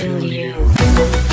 to you.